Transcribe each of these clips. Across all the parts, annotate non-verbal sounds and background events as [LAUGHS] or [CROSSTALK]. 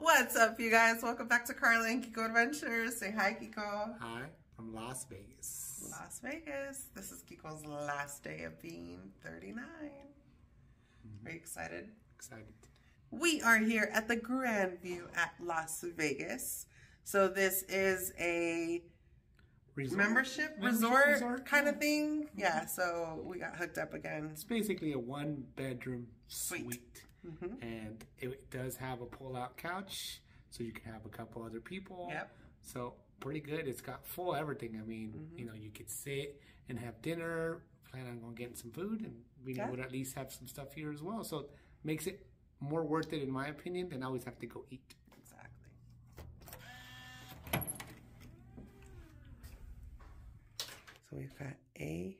What's up, you guys? Welcome back to Karla and Kiko Adventures. Say hi, Kiko. Hi, from Las Vegas. Las Vegas. This is Kiko's last day of being 39. Mm-hmm. Are you excited? Excited. We are here at the Grandview at Las Vegas. So this is a Resort? membership resort, kind of thing. Yeah, mm-hmm. so we got hooked up again. It's basically a one bedroom Suite. suite. Mm-hmm. And it does have a pull out couch, so you can have a couple other people. Yep. So pretty good. It's got full everything. I mean, mm-hmm. you know, you could sit and have dinner, plan on going getting some food, and we Yeah. would at least have some stuff here as well. So it makes it more worth it, in my opinion, than always have to go eat. Exactly. So we've got A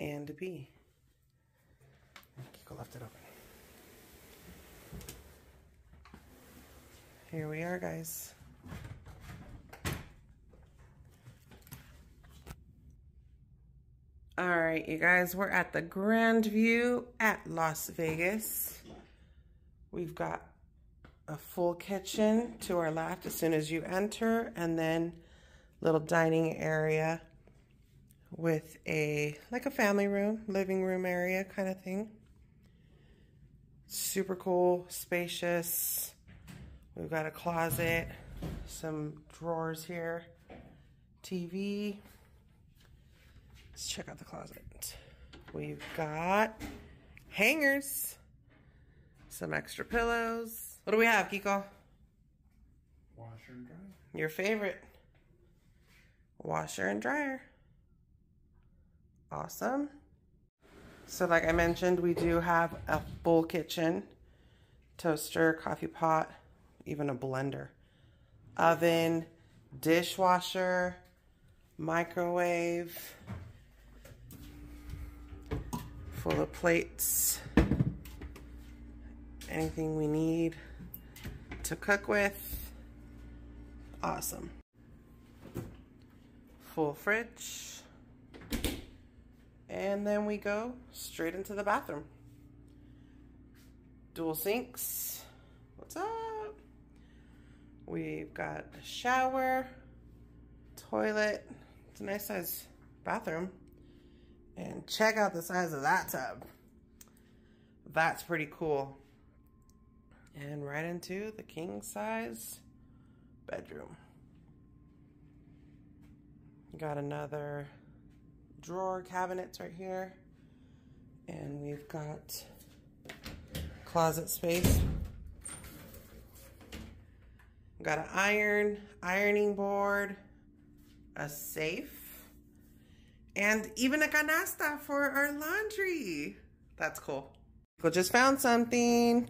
and B. Kiko left it open. Here we are, guys. All right, you guys, we're at the Grandview at Las Vegas. We've got a full kitchen to our left as soon as you enter, and then little dining area with a like a family room, living room area kind of thing. Super cool, spacious. We've got a closet, some drawers here, TV. Let's check out the closet. We've got hangers, some extra pillows. What do we have, Kiko? Washer and dryer. Your favorite. Washer and dryer. Awesome. So like I mentioned, we do have a full kitchen, toaster, coffee pot, even a blender, oven, dishwasher, microwave, full of plates, anything we need to cook with. Awesome. Full fridge. And then we go straight into the bathroom. Dual sinks. We've got a shower, toilet. It's a nice size bathroom. And check out the size of that tub. That's pretty cool. And right into the king size bedroom. Got another drawer cabinets right here. And we've got closet space. Got an iron, ironing board, a safe, and even a canasta for our laundry. That's cool. We just found something.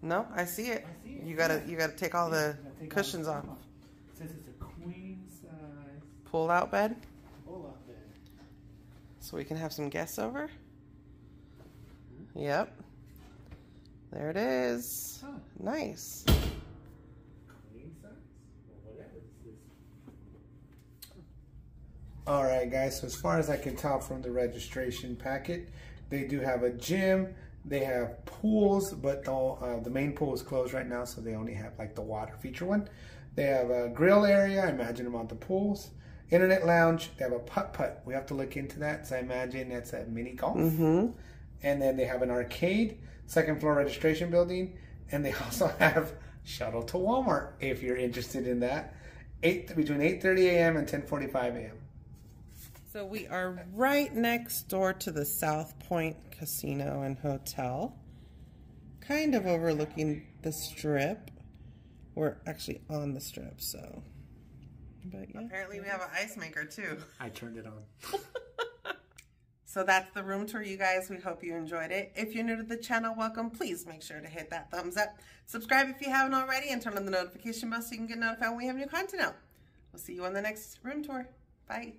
No, I see it. see it, You gotta you gotta take all the take cushions off. says it's a queen size Pull out bed pull out bed. so we can have some guests over. Yep. There it is. Huh. Nice. Queen size? Or whatever this is. Alright guys, so as far as I can tell from the registration packet, they do have a gym, they have pools, but the, uh, the main pool is closed right now, so they only have like the water feature one. They have a grill area, I imagine about the pools. Internet lounge, they have a putt-putt. We have to look into that, so I imagine that's a mini golf. Mm-hmm. And then they have an arcade, second floor registration building, and they [LAUGHS] also have shuttle to Walmart if you're interested in that. Eight between 8:30 a.m. and 10:45 a.m. So we are right next door to the South Point Casino and Hotel. Kind of overlooking the strip. We're actually on the strip, so. But yeah. Apparently we have an ice maker too. I turned it on. [LAUGHS] So that's the room tour, you guys. We hope you enjoyed it. If you're new to the channel, welcome. Please make sure to hit that thumbs up. Subscribe if you haven't already and turn on the notification bell so you can get notified when we have new content out. We'll see you on the next room tour. Bye.